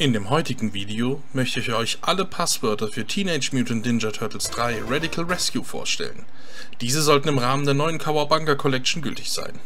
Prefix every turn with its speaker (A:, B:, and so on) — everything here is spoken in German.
A: In dem heutigen Video möchte ich euch alle Passwörter für Teenage Mutant Ninja Turtles 3 Radical Rescue vorstellen. Diese sollten im Rahmen der neuen Kawabanga Collection gültig sein.